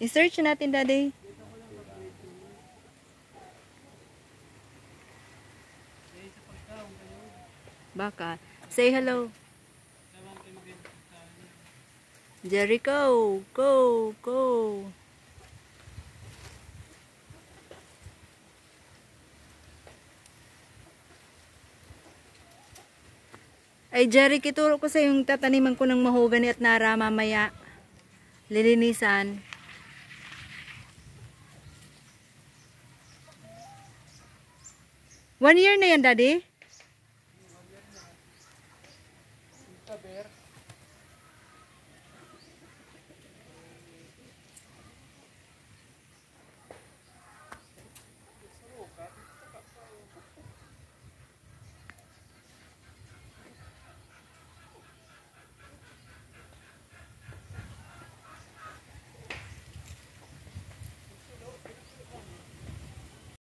I-search natin, Daddy. Baka. Say hello. Jericho, go, go. Ay, Jerry, ituro ko sa yung tataniman ko ng mahogany at nara mamaya. Lilinisan. One year na yan, Daddy?